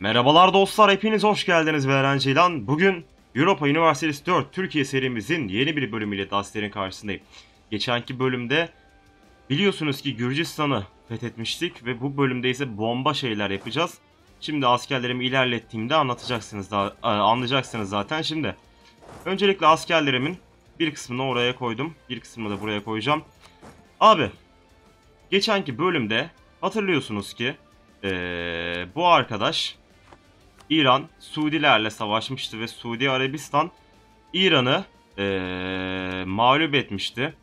Merhabalar dostlar, hepiniz hoş geldiniz Eren Ceylan. Bugün Europa Universalis 4 Türkiye serimizin yeni bir bölümüyle daha sizlerin karşısındayım. Geçenki bölümde biliyorsunuz ki Gürcistan'ı fethetmiştik ve bu bölümde ise bomba şeyler yapacağız. Şimdi askerlerimi ilerlettiğimde anlatacaksınız da e, anlayacaksınız zaten şimdi. Öncelikle askerlerimin bir kısmını oraya koydum, bir kısmını da buraya koyacağım. Abi, geçenki bölümde hatırlıyorsunuz ki ee, bu arkadaş İran Suudilerle savaşmıştı ve Suudi Arabistan İran'ı ee, mağlup etmişti.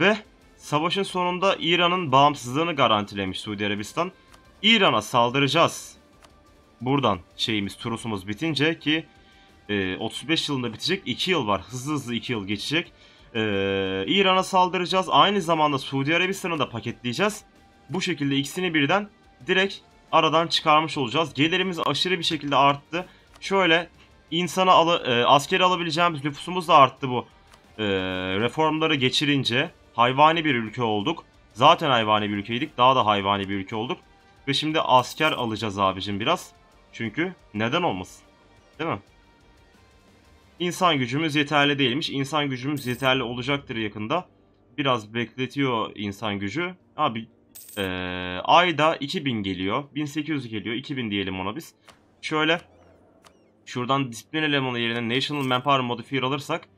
Ve savaşın sonunda İran'ın bağımsızlığını garantilemiş Suudi Arabistan. İran'a saldıracağız. Buradan şeyimiz turusumuz bitince ki e, 35 yılında bitecek 2 yıl var. Hızlı hızlı 2 yıl geçecek. E, İran'a saldıracağız. Aynı zamanda Suudi Arabistan'ı da paketleyeceğiz. Bu şekilde ikisini birden direkt aradan çıkarmış olacağız. Gelirimiz aşırı bir şekilde arttı. Şöyle insana al e, askeri alabileceğimiz nüfusumuz da arttı bu e, reformları geçirince. Hayvani bir ülke olduk. Zaten hayvani bir ülkeydik. Daha da hayvani bir ülke olduk. Ve şimdi asker alacağız abicim biraz. Çünkü neden olmasın? Değil mi? İnsan gücümüz yeterli değilmiş. İnsan gücümüz yeterli olacaktır yakında. Biraz bekletiyor insan gücü. Abi ee, ayda 2000 geliyor. 1800 geliyor. 2000 diyelim ona biz. Şöyle şuradan disiplin elemanı yerine National Manpower Modifier alırsak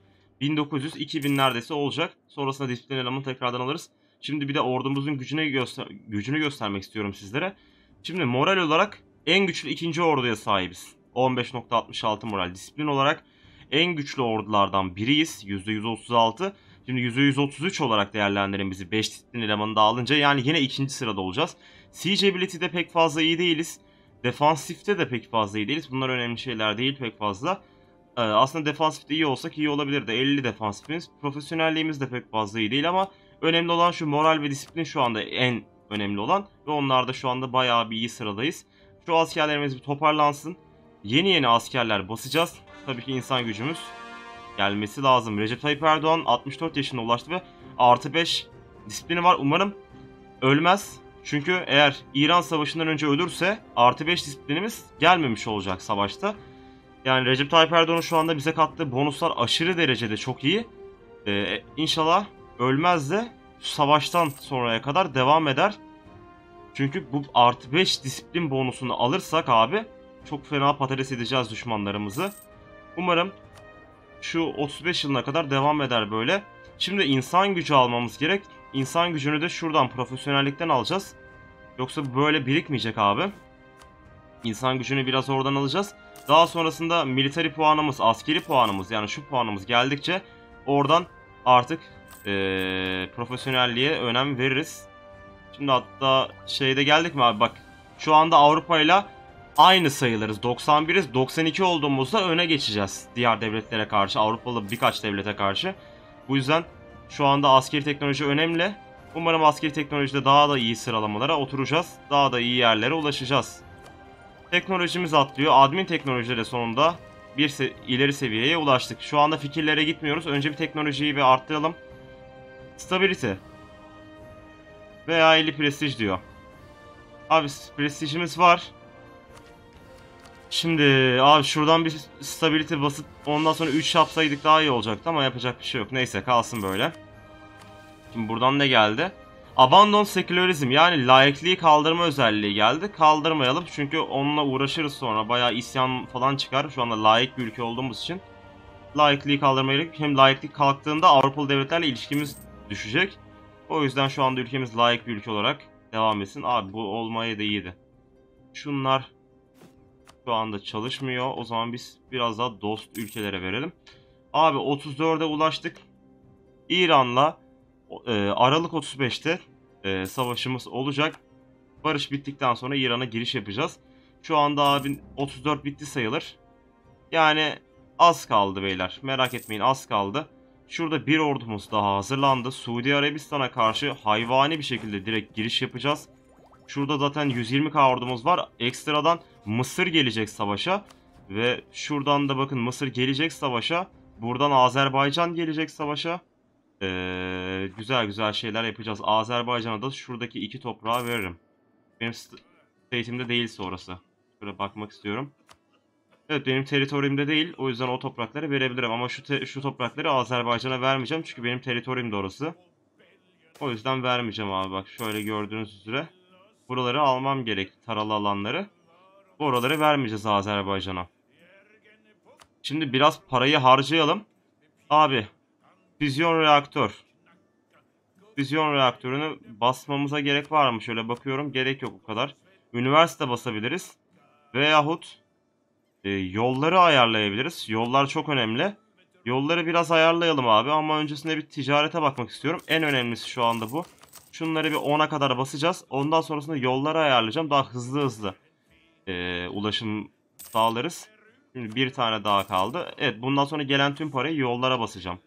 1900 2000 neredeyse olacak. Sonrasında disiplin elemanı tekrardan alırız. Şimdi bir de ordumuzun gücüne göster gücünü göstermek istiyorum sizlere. Şimdi moral olarak en güçlü ikinci orduya sahibiz. 15.66 moral. Disiplin olarak en güçlü ordulardan biriyiz. %136. Şimdi %133 olarak değerlendirin bizi 5 disiplin elemanı da alınca yani yine ikinci sırada olacağız. Siege ability'de pek fazla iyi değiliz. Defansifte de pek fazla iyi değiliz. Bunlar önemli şeyler değil pek fazla. Ee, aslında defansifte iyi olsak iyi olabilirdi. 50 defansifimiz. Profesyonelliğimiz de pek fazla iyi değil ama önemli olan şu moral ve disiplin şu anda en önemli olan. Ve onlarda şu anda bayağı bir iyi sıradayız. Şu askerlerimiz bir toparlansın. Yeni yeni askerler basacağız. Tabii ki insan gücümüz gelmesi lazım. Recep Tayyip Erdoğan 64 yaşına ulaştı ve artı 5 disiplini var. Umarım ölmez. Çünkü eğer İran savaşından önce ölürse artı 5 disiplinimiz gelmemiş olacak savaşta. Yani Recep Tayyip Erdoğan'ın şu anda bize kattığı bonuslar aşırı derecede çok iyi. Ee, inşallah ölmez de savaştan sonraya kadar devam eder. Çünkü bu artı 5 disiplin bonusunu alırsak abi çok fena patates edeceğiz düşmanlarımızı. Umarım şu 35 yılına kadar devam eder böyle. Şimdi insan gücü almamız gerek. İnsan gücünü de şuradan profesyonellikten alacağız. Yoksa böyle birikmeyecek abi. İnsan gücünü biraz oradan alacağız. Daha sonrasında military puanımız, askeri puanımız yani şu puanımız geldikçe oradan artık ee, profesyonelliğe önem veririz. Şimdi hatta şeyde geldik mi abi bak şu anda Avrupa ile aynı sayılırız. 91'iz. 92 olduğumuzda öne geçeceğiz. Diğer devletlere karşı. Avrupalı birkaç devlete karşı. Bu yüzden şu anda askeri teknoloji önemli. Umarım askeri teknolojide daha da iyi sıralamalara oturacağız. Daha da iyi yerlere ulaşacağız. Teknolojimiz atlıyor. Admin teknolojide sonunda bir se ileri seviyeye ulaştık. Şu anda fikirlere gitmiyoruz. Önce bir teknolojiyi bir arttıralım. Stability. Veya 50 prestij diyor. Abi prestijimiz var. Şimdi abi şuradan bir stability basıp ondan sonra 3 yapsaydık daha iyi olacaktı ama yapacak bir şey yok. Neyse kalsın böyle. Şimdi buradan ne geldi? Abandon Secularism yani layıklığı kaldırma özelliği geldi. Kaldırmayalım çünkü onunla uğraşırız sonra. Bayağı isyan falan çıkar. Şu anda layık bir ülke olduğumuz için. Layıklığı kaldırmaya Hem layıklık kalktığında Avrupalı devletlerle ilişkimiz düşecek. O yüzden şu anda ülkemiz layık bir ülke olarak devam etsin. Abi bu olmaya da iyiydi. Şunlar şu anda çalışmıyor. O zaman biz biraz daha dost ülkelere verelim. Abi 34'e ulaştık. İran'la e, Aralık 35'te e, savaşımız olacak. Barış bittikten sonra İran'a giriş yapacağız. Şu anda abi 34 bitti sayılır. Yani az kaldı beyler. Merak etmeyin az kaldı. Şurada bir ordumuz daha hazırlandı. Suudi Arabistan'a karşı hayvani bir şekilde direkt giriş yapacağız. Şurada zaten 120k ordumuz var. Ekstradan Mısır gelecek savaşa. Ve şuradan da bakın Mısır gelecek savaşa. Buradan Azerbaycan gelecek savaşa. Ee, güzel güzel şeyler yapacağız. Azerbaycan'a da şuradaki iki toprağı veririm. Benim state'imde değilse orası. Şöyle bakmak istiyorum. Evet benim teritorimde değil. O yüzden o toprakları verebilirim. Ama şu şu toprakları Azerbaycan'a vermeyeceğim. Çünkü benim teritorim de orası. O yüzden vermeyeceğim abi. Bak şöyle gördüğünüz üzere. Buraları almam gerek. Taralı alanları. Oraları vermeyeceğiz Azerbaycan'a. Şimdi biraz parayı harcayalım. Abi. Füzyon reaktör. Füzyon reaktörünü basmamıza gerek var mı? Şöyle bakıyorum. Gerek yok o kadar. Üniversite basabiliriz. Veyahut e, yolları ayarlayabiliriz. Yollar çok önemli. Yolları biraz ayarlayalım abi ama öncesinde bir ticarete bakmak istiyorum. En önemlisi şu anda bu. Şunları bir 10'a kadar basacağız. Ondan sonrasında yolları ayarlayacağım. Daha hızlı hızlı e, ulaşım sağlarız. Şimdi bir tane daha kaldı. Evet bundan sonra gelen tüm parayı yollara basacağım.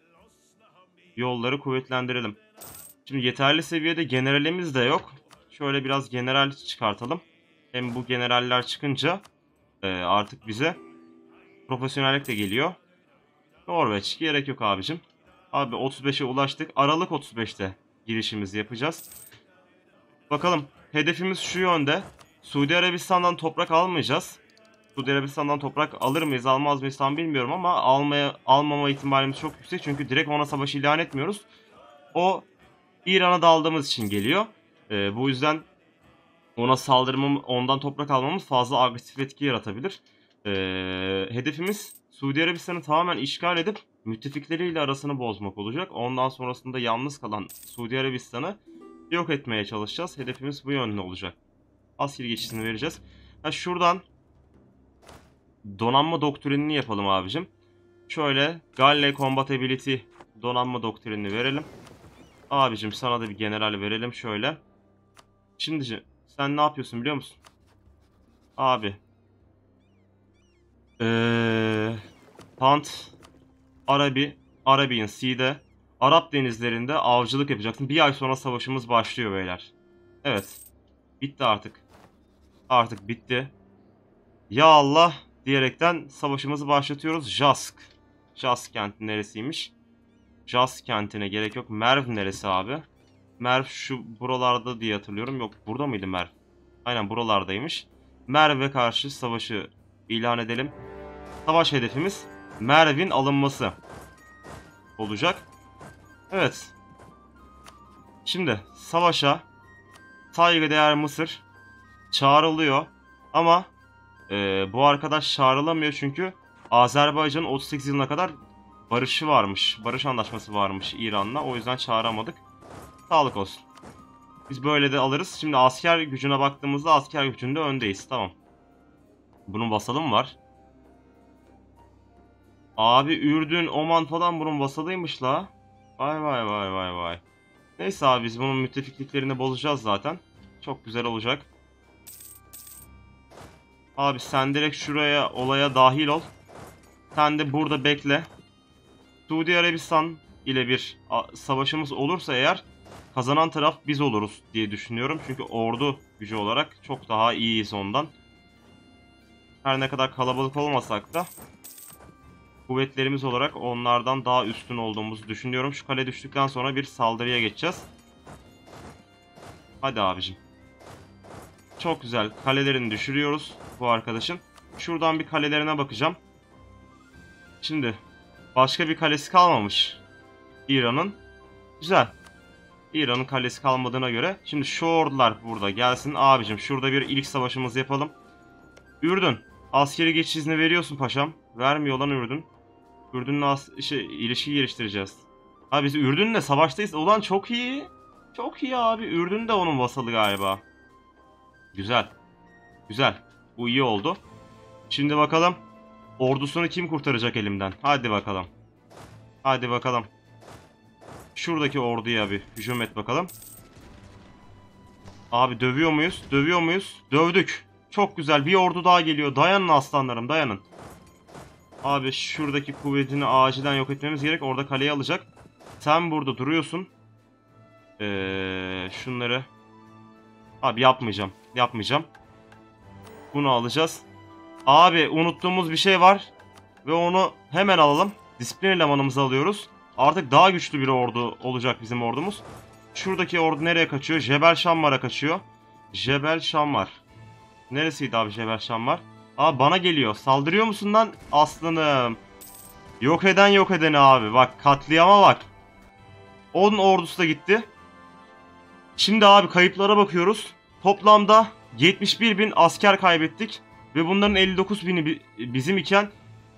Yolları kuvvetlendirelim. Şimdi yeterli seviyede generalimiz de yok. Şöyle biraz general çıkartalım. Hem bu generaller çıkınca e, artık bize profesyonellik de geliyor. Norveç gerek yok abicim. Abi 35'e ulaştık. Aralık 35'te girişimizi yapacağız. Bakalım hedefimiz şu yönde. Suudi Arabistan'dan toprak almayacağız. Suudi Arabistan'dan toprak alır mıyız almaz mıyız tam bilmiyorum ama almaya almama ihtimalimiz çok yüksek. Çünkü direkt ona savaş ilan etmiyoruz. O İran'a daldığımız için geliyor. Ee, bu yüzden ona saldırmam, ondan toprak almamız fazla agresif etki yaratabilir. Ee, hedefimiz Suudi Arabistan'ı tamamen işgal edip müttefikleriyle arasını bozmak olacak. Ondan sonrasında yalnız kalan Suudi Arabistan'ı yok etmeye çalışacağız. Hedefimiz bu yönde olacak. Asil geçişini vereceğiz. Ha şuradan donanma doktrinini yapalım abicim. Şöyle Galle Combatability donanma doktrinini verelim. Abicim sana da bir general verelim şöyle. Şimdi sen ne yapıyorsun biliyor musun? Abi. Ee, Pant Arabi Arabian Sea'de Arap denizlerinde avcılık yapacaksın. Bir ay sonra savaşımız başlıyor beyler. Evet. Bitti artık. Artık bitti. Ya Allah diyerekten savaşımızı başlatıyoruz. Jask. Jask kenti neresiymiş? Jask kentine gerek yok. Merv neresi abi? Merv şu buralarda diye hatırlıyorum. Yok burada mıydı Merv? Aynen buralardaymış. Merv'e karşı savaşı ilan edelim. Savaş hedefimiz Merv'in alınması olacak. Evet. Şimdi savaşa saygıdeğer Mısır çağrılıyor. Ama e, bu arkadaş çağrılamıyor çünkü Azerbaycan'ın 38 yılına kadar barışı varmış. Barış anlaşması varmış İran'la. O yüzden çağıramadık. Sağlık olsun. Biz böyle de alırız. Şimdi asker gücüne baktığımızda asker gücünde öndeyiz. Tamam. Bunun vasalı var? Abi Ürdün, Oman falan bunun vasalıymış la. Vay vay vay vay vay. Neyse abi biz bunun müttefikliklerini bozacağız zaten. Çok güzel olacak. Abi sen direkt şuraya olaya dahil ol. Sen de burada bekle. Suudi Arabistan ile bir savaşımız olursa eğer kazanan taraf biz oluruz diye düşünüyorum. Çünkü ordu gücü olarak çok daha iyiyiz ondan. Her ne kadar kalabalık olmasak da kuvvetlerimiz olarak onlardan daha üstün olduğumuzu düşünüyorum. Şu kale düştükten sonra bir saldırıya geçeceğiz. Hadi abicim. Çok güzel. Kalelerini düşürüyoruz bu arkadaşın. Şuradan bir kalelerine bakacağım. Şimdi başka bir kalesi kalmamış. İran'ın. Güzel. İran'ın kalesi kalmadığına göre. Şimdi şu ordular burada gelsin. Abicim şurada bir ilk savaşımızı yapalım. Ürdün. Askeri geçiş izni veriyorsun paşam. Vermiyor lan Ürdün. Ürdün'le as şey, ilişki geliştireceğiz. Ha biz Ürdün'le savaştayız. Ulan çok iyi. Çok iyi abi. Ürdün de onun vasalı galiba. Güzel. Güzel. Bu iyi oldu. Şimdi bakalım. Ordusunu kim kurtaracak elimden? Hadi bakalım. Hadi bakalım. Şuradaki orduya bir hücum et bakalım. Abi dövüyor muyuz? Dövüyor muyuz? Dövdük. Çok güzel. Bir ordu daha geliyor. Dayanın aslanlarım dayanın. Abi şuradaki kuvvetini acilen yok etmemiz gerek. Orada kaleyi alacak. Sen burada duruyorsun. Ee, şunları. Abi yapmayacağım. Yapmayacağım. Bunu alacağız. Abi unuttuğumuz bir şey var. Ve onu hemen alalım. Disiplin elemanımızı alıyoruz. Artık daha güçlü bir ordu olacak bizim ordumuz. Şuradaki ordu nereye kaçıyor? Jebel Şammar'a kaçıyor. Jebel Şammar. Neresiydi abi Jeberşan var? Aa bana geliyor. Saldırıyor musun lan aslanım? Yok eden yok edeni abi. Bak katliama bak. Onun ordusu da gitti. Şimdi abi kayıplara bakıyoruz. Toplamda 71 bin asker kaybettik. Ve bunların 59 bini bi- bizim iken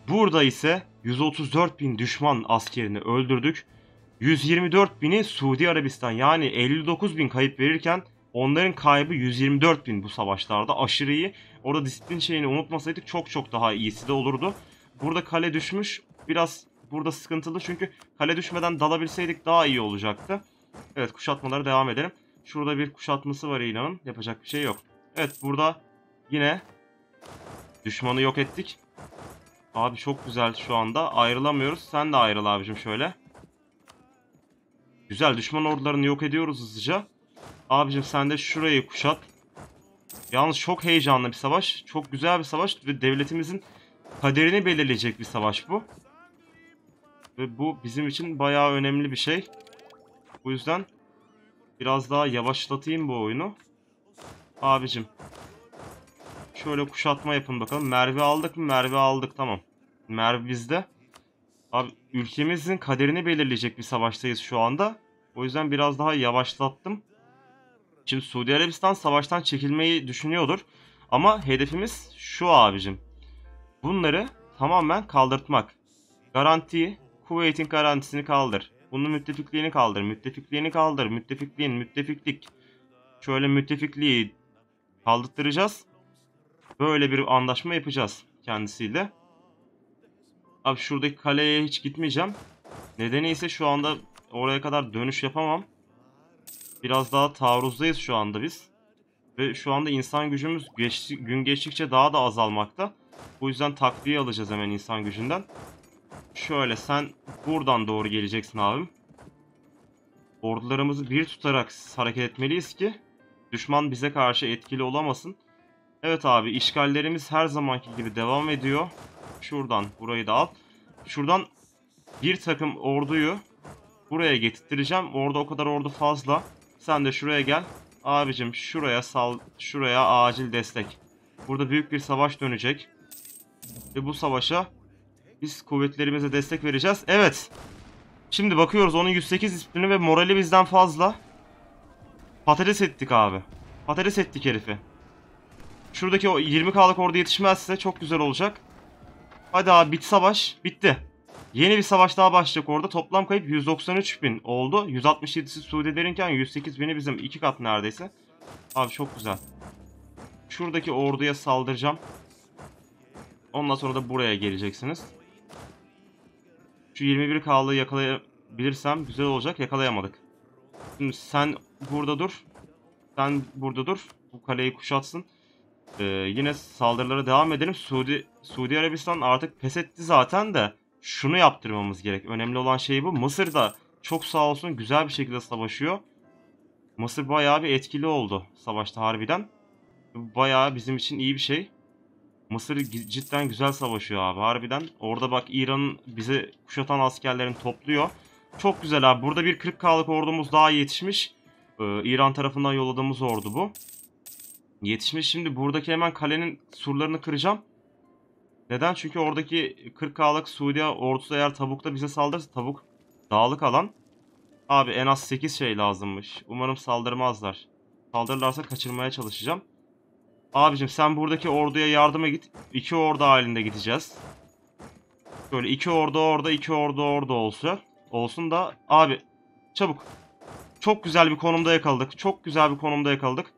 burada ise 134 bin düşman askerini öldürdük. 124 bini Suudi Arabistan yani 59 bin kayıp verirken onların kaybı 124 bin bu savaşlarda aşırı iyi. Orada disiplin şeyini unutmasaydık çok çok daha iyisi de olurdu. Burada kale düşmüş biraz burada sıkıntılı çünkü kale düşmeden dalabilseydik daha iyi olacaktı. Evet kuşatmalara devam edelim. Şurada bir kuşatması var inanın yapacak bir şey yok. Evet burada yine düşmanı yok ettik. Abi çok güzel şu anda ayrılamıyoruz. Sen de ayrıl abicim şöyle. Güzel düşman ordularını yok ediyoruz hızlıca. Abicim sen de şurayı kuşat. Yalnız çok heyecanlı bir savaş. Çok güzel bir savaş ve devletimizin kaderini belirleyecek bir savaş bu. Ve bu bizim için bayağı önemli bir şey. Bu yüzden biraz daha yavaşlatayım bu oyunu. Abicim. Şöyle kuşatma yapın bakalım. Merve aldık mı? Merve aldık tamam. Merve bizde. Abi ülkemizin kaderini belirleyecek bir savaştayız şu anda. O yüzden biraz daha yavaşlattım. Şimdi Suudi Arabistan savaştan çekilmeyi düşünüyordur. Ama hedefimiz şu abicim. Bunları tamamen kaldırtmak. Garantiyi, Kuveyt'in garantisini kaldır. Bunun müttefikliğini kaldır, müttefikliğini kaldır, müttefikliğin, müttefiklik. Şöyle müttefikliği kaldırtıracağız. Böyle bir anlaşma yapacağız kendisiyle. Abi şuradaki kaleye hiç gitmeyeceğim. Nedeni ise şu anda oraya kadar dönüş yapamam. Biraz daha taarruzdayız şu anda biz. Ve şu anda insan gücümüz geçti, gün geçtikçe daha da azalmakta. Bu yüzden takviye alacağız hemen insan gücünden. Şöyle sen buradan doğru geleceksin abim. Ordularımızı bir tutarak hareket etmeliyiz ki düşman bize karşı etkili olamasın. Evet abi işgallerimiz her zamanki gibi devam ediyor. Şuradan burayı da al. Şuradan bir takım orduyu buraya getirttireceğim. Orada o kadar ordu fazla. Sen de şuraya gel. Abicim şuraya sal şuraya acil destek. Burada büyük bir savaş dönecek. Ve bu savaşa biz kuvvetlerimize destek vereceğiz. Evet. Şimdi bakıyoruz onun 108 disiplini ve morali bizden fazla. Patates ettik abi. Patates ettik herifi. Şuradaki o 20k'lık orada yetişmezse çok güzel olacak. Hadi abi bit savaş. Bitti. Yeni bir savaş daha başlayacak orada. Toplam kayıp 193 bin oldu. 167'si Suudilerinken 108 bini bizim iki kat neredeyse. Abi çok güzel. Şuradaki orduya saldıracağım. Ondan sonra da buraya geleceksiniz. Şu 21K'lığı yakalayabilirsem güzel olacak. Yakalayamadık. Şimdi sen burada dur. Sen burada dur. Bu kaleyi kuşatsın. Ee, yine saldırılara devam edelim. Suudi Suudi Arabistan artık pes etti zaten de şunu yaptırmamız gerek. Önemli olan şey bu. Mısır da çok sağ olsun güzel bir şekilde savaşıyor. Mısır bayağı bir etkili oldu savaşta harbiden. Bayağı bizim için iyi bir şey. Mısır cidden güzel savaşıyor abi harbiden. Orada bak İran'ın bize kuşatan askerlerini topluyor. Çok güzel abi. Burada bir 40K'lık ordumuz daha yetişmiş. Ee, İran tarafından yolladığımız ordu bu. Yetişmiş. Şimdi buradaki hemen kalenin surlarını kıracağım. Neden? Çünkü oradaki 40K'lık Suudi ordusu eğer tavukta bize saldırırsa tavuk dağlık alan. Abi en az 8 şey lazımmış. Umarım saldırmazlar. Saldırırlarsa kaçırmaya çalışacağım. Abicim sen buradaki orduya yardıma git. İki ordu halinde gideceğiz. Böyle iki ordu orada, iki ordu orada olsun. Olsun da abi çabuk. Çok güzel bir konumda yakaladık. Çok güzel bir konumda yakaladık.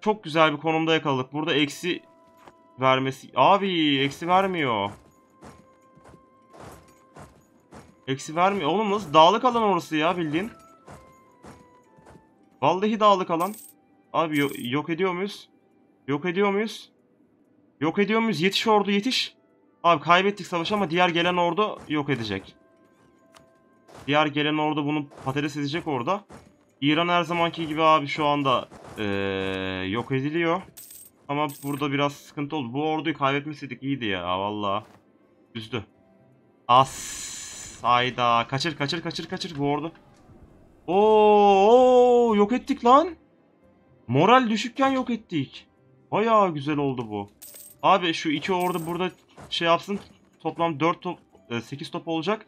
Çok güzel bir konumda yakaladık. Burada eksi vermesi... Abi eksi vermiyor. Eksi vermiyor. Oğlum nasıl dağlık alan orası ya bildiğin. Vallahi dağlık alan. Abi yo- yok ediyor muyuz? Yok ediyor muyuz? Yok ediyor muyuz? Yetiş ordu yetiş. Abi kaybettik savaşı ama diğer gelen ordu yok edecek. Diğer gelen ordu bunu patates edecek orada. İran her zamanki gibi abi şu anda eee, yok ediliyor. Ama burada biraz sıkıntı oldu. Bu orduyu kaybetmeseydik iyiydi ya valla. Üzdü. As. Hayda. Kaçır kaçır kaçır kaçır bu ordu. Oo, oo yok ettik lan. Moral düşükken yok ettik. Bayağı güzel oldu bu. Abi şu iki ordu burada şey yapsın. Toplam 4 top, 8 top olacak.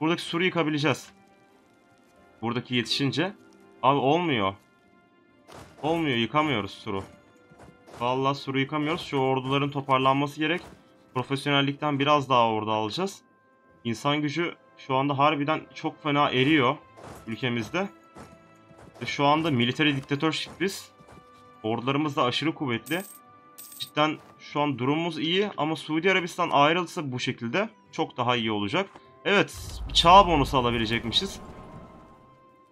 Buradaki suru yıkabileceğiz. Buradaki yetişince. Abi olmuyor. Olmuyor yıkamıyoruz suru. Vallahi suru yıkamıyoruz. Şu orduların toparlanması gerek. Profesyonellikten biraz daha orada alacağız. İnsan gücü şu anda harbiden çok fena eriyor ülkemizde. Ve şu anda military diktatörship biz. Ordularımız da aşırı kuvvetli. Cidden şu an durumumuz iyi ama Suudi Arabistan ayrılırsa bu şekilde çok daha iyi olacak. Evet, bir çağ bonusu alabilecekmişiz.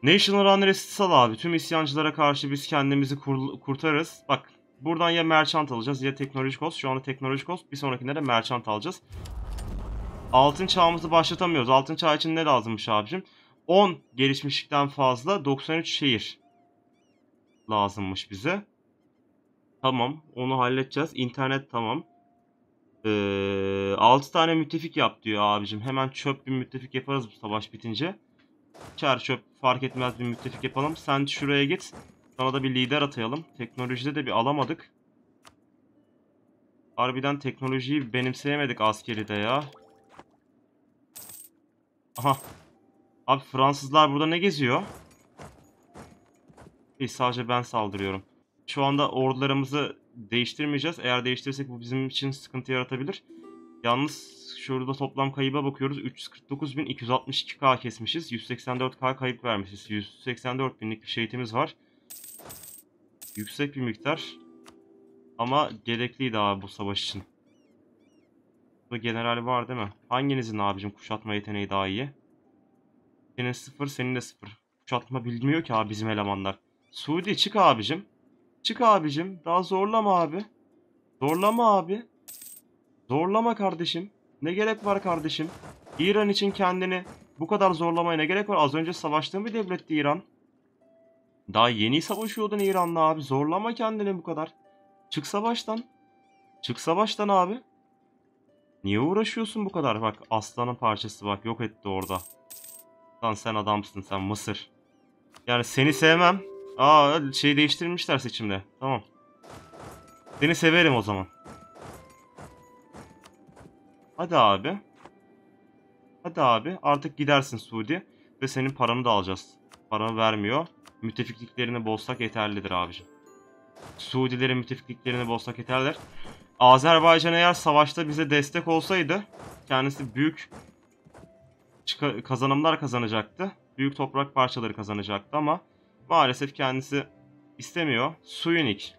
National Unrest'i sal abi. Tüm isyancılara karşı biz kendimizi kur- kurtarırız. Bak buradan ya merchant alacağız ya teknolojik host. Şu anda teknolojik host. Bir sonrakinde de merchant alacağız. Altın çağımızı başlatamıyoruz. Altın çağ için ne lazımmış abicim? 10 gelişmişlikten fazla 93 şehir lazımmış bize. Tamam onu halledeceğiz. İnternet tamam. Ee, 6 tane müttefik yap diyor abicim. Hemen çöp bir müttefik yaparız bu savaş bitince. Çer çöp fark etmez bir müttefik yapalım. Sen şuraya git. Sana da bir lider atayalım. Teknolojide de bir alamadık. Harbiden teknolojiyi benimseyemedik askeride ya. Aha. Abi Fransızlar burada ne geziyor? Hiç sadece ben saldırıyorum. Şu anda ordularımızı değiştirmeyeceğiz. Eğer değiştirirsek bu bizim için sıkıntı yaratabilir. Yalnız şurada toplam kayıba bakıyoruz. 349.262k kesmişiz. 184k kayıp vermişiz. 184 binlik bir şehitimiz var. Yüksek bir miktar. Ama gerekliydi abi bu savaş için. Bu general var değil mi? Hanginizin abicim kuşatma yeteneği daha iyi? Senin sıfır, senin de sıfır. Kuşatma bilmiyor ki abi bizim elemanlar. Suudi çık abicim. Çık abicim. Daha zorlama abi. Zorlama abi. Zorlama kardeşim. Ne gerek var kardeşim? İran için kendini bu kadar zorlamaya ne gerek var? Az önce savaştığın bir devletti İran. Daha yeni savaşıyordun İran'la abi. Zorlama kendini bu kadar. Çık savaştan. Çık savaştan abi. Niye uğraşıyorsun bu kadar? Bak aslanın parçası bak yok etti orada. Lan sen adamsın sen Mısır. Yani seni sevmem. Aa şey değiştirmişler seçimde. Tamam. Seni severim o zaman. Hadi abi. Hadi abi. Artık gidersin Suudi. Ve senin paranı da alacağız. Paranı vermiyor. Müttefikliklerini bozsak yeterlidir abicim. Suudilerin müttefikliklerini bozsak yeterlidir. Azerbaycan eğer savaşta bize destek olsaydı kendisi büyük kazanımlar kazanacaktı. Büyük toprak parçaları kazanacaktı ama maalesef kendisi istemiyor. Suyunik.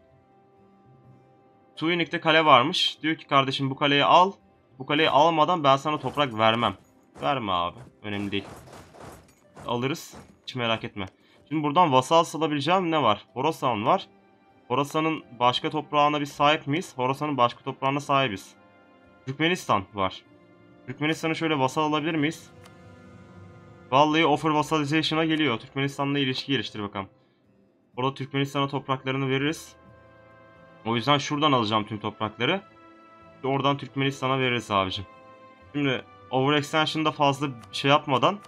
Suyunik'te kale varmış. Diyor ki kardeşim bu kaleyi al. Bu kaleyi almadan ben sana toprak vermem. Verme abi. Önemli değil. Alırız. Hiç merak etme. Şimdi buradan vasal salabileceğim ne var? Horasan var. Horasan'ın başka toprağına biz sahip miyiz? Horasan'ın başka toprağına sahibiz. Türkmenistan var. Türkmenistan'ı şöyle vasal alabilir miyiz? Vallahi offer vassalization'a geliyor. Türkmenistan'la ilişki geliştir bakalım. Orada Türkmenistan'a topraklarını veririz. O yüzden şuradan alacağım tüm toprakları. Oradan Türkmenistan'a veririz abicim. Şimdi overextension'da fazla şey yapmadan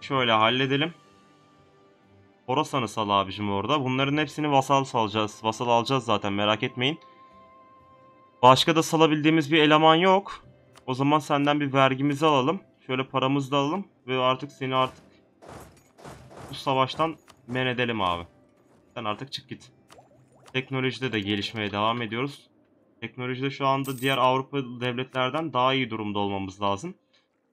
şöyle halledelim. Horasan'ı sal abicim orada. Bunların hepsini vasal salacağız. Vasal alacağız zaten merak etmeyin. Başka da salabildiğimiz bir eleman yok. O zaman senden bir vergimizi alalım. Şöyle paramızı da alalım. Ve artık seni artık bu savaştan men edelim abi. Sen artık çık git. Teknolojide de gelişmeye devam ediyoruz. Teknolojide şu anda diğer Avrupa devletlerden daha iyi durumda olmamız lazım.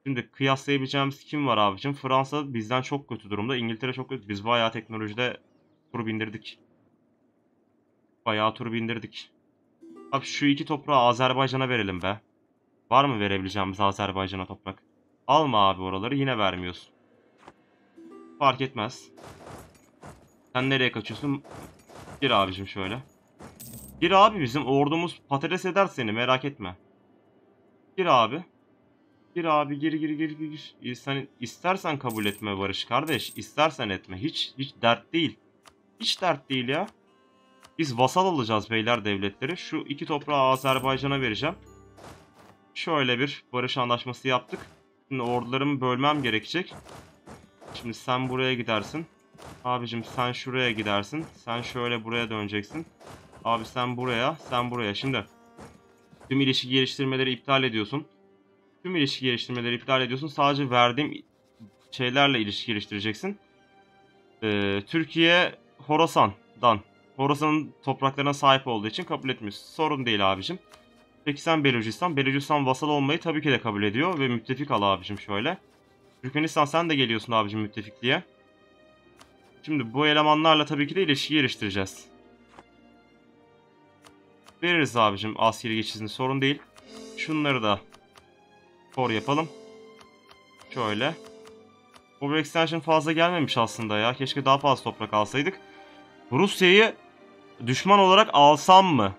Şimdi kıyaslayabileceğimiz kim var abicim? Fransa bizden çok kötü durumda. İngiltere çok kötü. Biz bayağı teknolojide tur bindirdik. Bayağı tur bindirdik. Abi şu iki toprağı Azerbaycan'a verelim be. Var mı verebileceğimiz Azerbaycan'a toprak? Alma abi oraları yine vermiyorsun. Fark etmez. Sen nereye kaçıyorsun? Gir abicim şöyle. Gir abi bizim ordumuz patates eder seni merak etme. Gir abi. Gir abi gir gir gir gir. Sen istersen kabul etme Barış kardeş. istersen etme. Hiç hiç dert değil. Hiç dert değil ya. Biz vasal alacağız beyler devletleri. Şu iki toprağı Azerbaycan'a vereceğim. Şöyle bir barış anlaşması yaptık. Şimdi ordularımı bölmem gerekecek. Şimdi sen buraya gidersin. Abicim sen şuraya gidersin. Sen şöyle buraya döneceksin. Abi sen buraya, sen buraya. Şimdi tüm ilişki geliştirmeleri iptal ediyorsun. Tüm ilişki geliştirmeleri iptal ediyorsun. Sadece verdiğim şeylerle ilişki geliştireceksin. Ee, Türkiye Horasan'dan. Horasan'ın topraklarına sahip olduğu için kabul etmiyor. Sorun değil abicim. Peki sen Belucistan. Belucistan vasal olmayı tabii ki de kabul ediyor ve müttefik al abicim şöyle. Türkmenistan sen de geliyorsun abicim müttefikliğe. Şimdi bu elemanlarla tabii ki de ilişki geliştireceğiz. Veririz abicim askeri geçişini sorun değil. Şunları da for yapalım. Şöyle. Overextension fazla gelmemiş aslında ya. Keşke daha fazla toprak alsaydık. Rusya'yı düşman olarak alsam mı?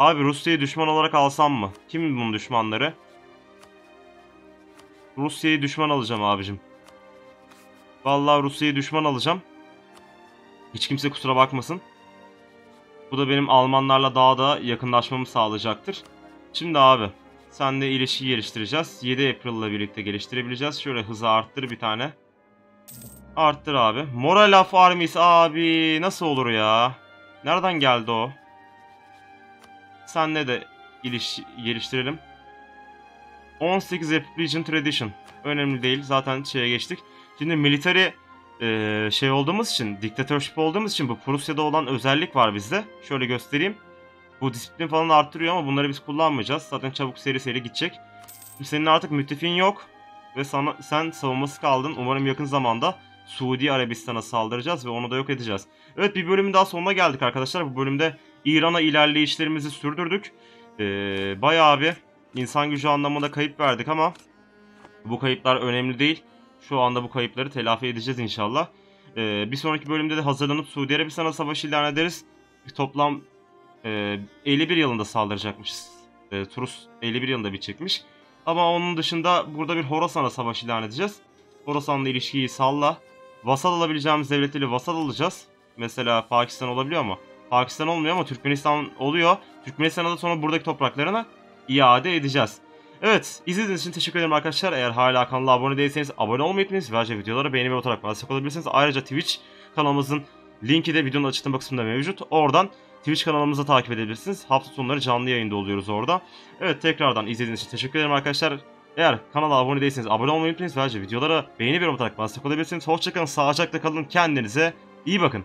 Abi Rusya'yı düşman olarak alsam mı? Kim bunun düşmanları? Rusya'yı düşman alacağım abicim. Vallahi Rusya'yı düşman alacağım. Hiç kimse kusura bakmasın. Bu da benim Almanlarla daha da yakınlaşmamı sağlayacaktır. Şimdi abi senle ilişki geliştireceğiz. 7 April ile birlikte geliştirebileceğiz. Şöyle hızı arttır bir tane. Arttır abi. Moral of Armies abi nasıl olur ya? Nereden geldi o? Senle de ilişki geliştirelim. 18 April Legion Tradition. Önemli değil. Zaten şeye geçtik. Şimdi military e, şey olduğumuz için, diktatörship olduğumuz için bu Prusya'da olan özellik var bizde. Şöyle göstereyim. Bu disiplin falan arttırıyor ama bunları biz kullanmayacağız. Zaten çabuk seri seri gidecek. Senin artık müttefiğin yok. Ve sana, sen savunması kaldın. Umarım yakın zamanda Suudi Arabistan'a saldıracağız ve onu da yok edeceğiz. Evet bir bölümün daha sonuna geldik arkadaşlar. Bu bölümde İran'a ilerleyişlerimizi sürdürdük. Ee, bayağı bir insan gücü anlamında kayıp verdik ama bu kayıplar önemli değil. Şu anda bu kayıpları telafi edeceğiz inşallah. Ee, bir sonraki bölümde de hazırlanıp Suudi Arabistan'a savaş ilan ederiz. Toplam e, 51 yılında saldıracakmışız. E, Turus 51 yılında bitecekmiş. Ama onun dışında burada bir Horasan'a savaş ilan edeceğiz. Horasan'la ilişkiyi salla. Vasal alabileceğimiz devletleri vasal alacağız. Mesela Pakistan olabiliyor ama. Pakistan olmuyor ama Türkmenistan oluyor. Türkmenistan'a da sonra buradaki topraklarına iade edeceğiz. Evet izlediğiniz için teşekkür ederim arkadaşlar. Eğer hala kanala abone değilseniz abone olmayı unutmayınız. Ayrıca videoları beğeni ve olarak destek olabilirsiniz. Ayrıca Twitch kanalımızın linki de videonun açıklama kısmında mevcut. Oradan Twitch kanalımızı takip edebilirsiniz. Hafta sonları canlı yayında oluyoruz orada. Evet tekrardan izlediğiniz için teşekkür ederim arkadaşlar. Eğer kanala abone değilseniz abone olmayı unutmayınız. Ayrıca videolara beğeni ve yorum atarak destek olabilirsiniz. Hoşçakalın, sağlıcakla kalın, kendinize iyi bakın.